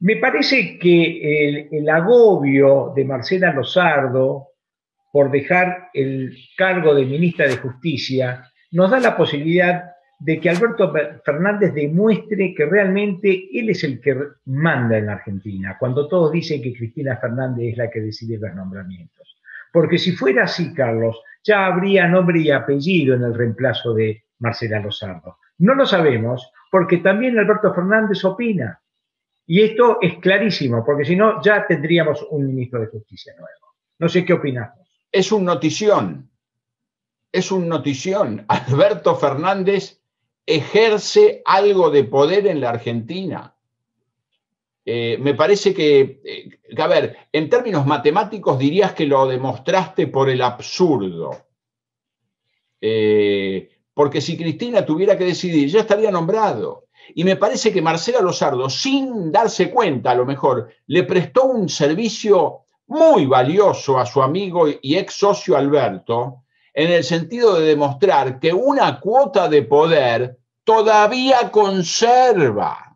Me parece que el, agobio de Marcela Lozardo por dejar el cargo de ministra de Justicia nos da la posibilidad de que Alberto Fernández demuestre que realmente él es el que manda en la Argentina, cuando todos dicen que Cristina Fernández es la que decide los nombramientos. Porque si fuera así, Carlos, ya habría nombre y apellido en el reemplazo de Marcela Lozardo. No lo sabemos porque también Alberto Fernández opina. Y esto es clarísimo, porque si no, ya tendríamos un ministro de Justicia nuevo. No sé qué opinamos. Es un notición. Es un notición. Alberto Fernández ejerce algo de poder en la Argentina. Eh, me parece que, eh, a ver, en términos matemáticos dirías que lo demostraste por el absurdo. Eh, porque si Cristina tuviera que decidir, ya estaría nombrado. Y me parece que Marcela Lozardo, sin darse cuenta a lo mejor, le prestó un servicio muy valioso a su amigo y ex socio Alberto, en el sentido de demostrar que una cuota de poder todavía conserva.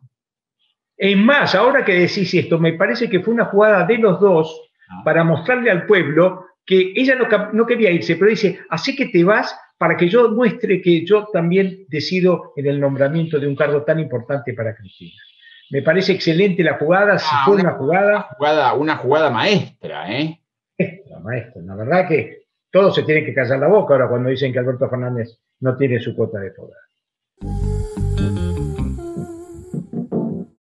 Es más, ahora que decís esto, me parece que fue una jugada de los dos ah. para mostrarle al pueblo que ella no, no quería irse, pero dice, así que te vas para que yo muestre que yo también decido en el nombramiento de un cargo tan importante para Cristina. Me parece excelente la jugada, si ah, fue una, jugada, una jugada. maestra, ¿eh? Maestra, maestra. La verdad que todos se tienen que callar la boca ahora cuando dicen que Alberto Fernández no tiene su cuota de poder.